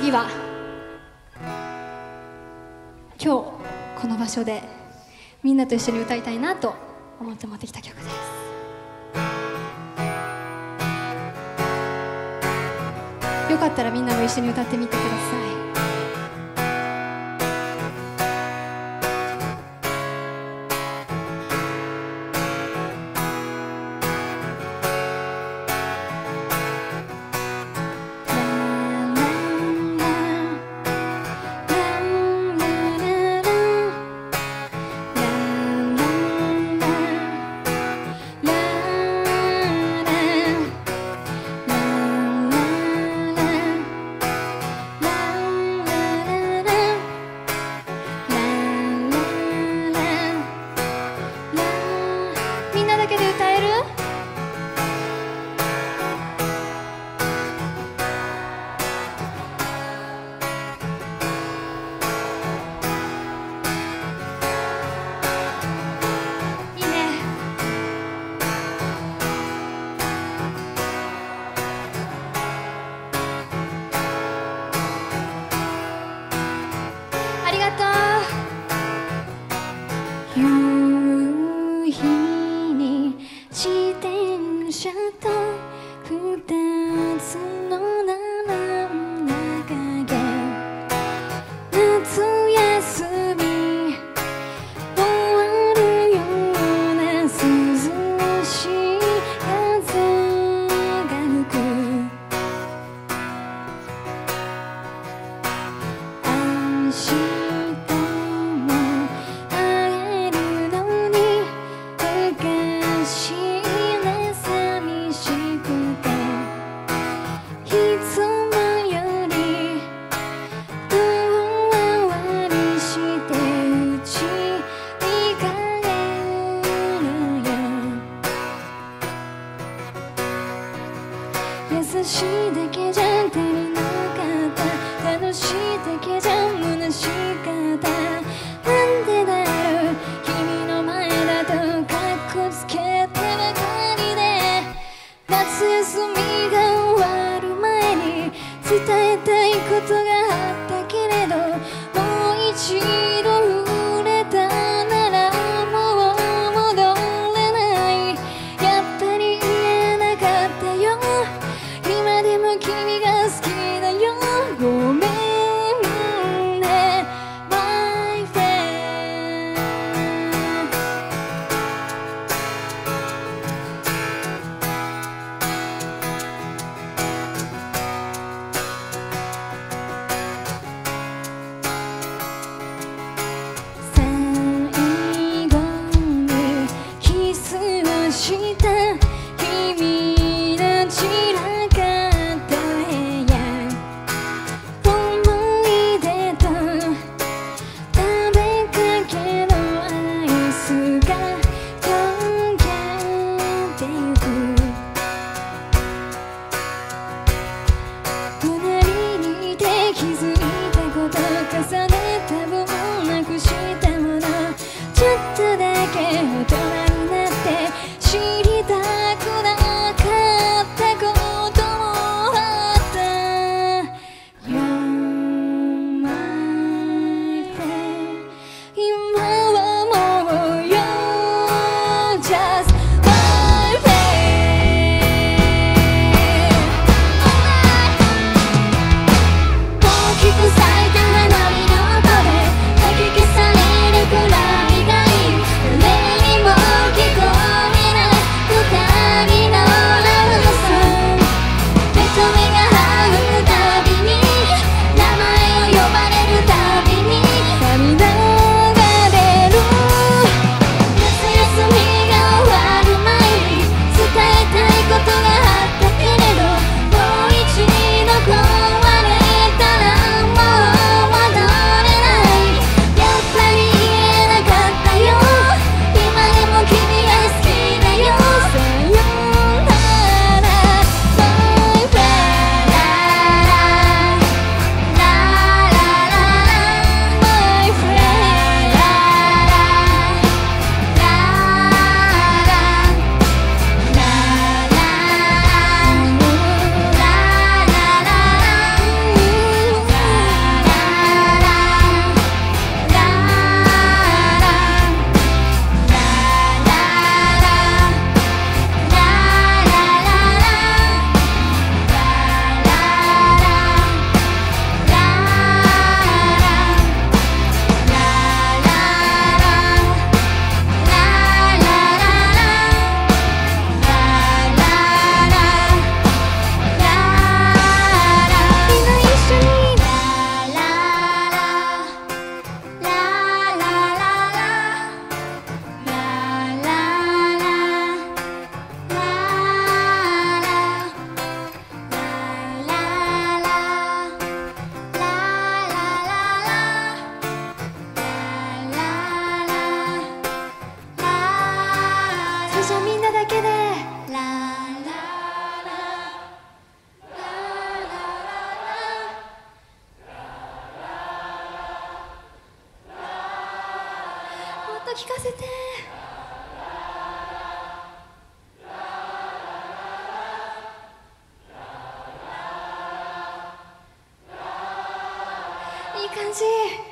次は今日この場所でみんなと一緒に歌いたいなと思って持ってきた曲です。よかったらみんなも一緒に歌ってみてください。ことがあったけれどもう一度感じ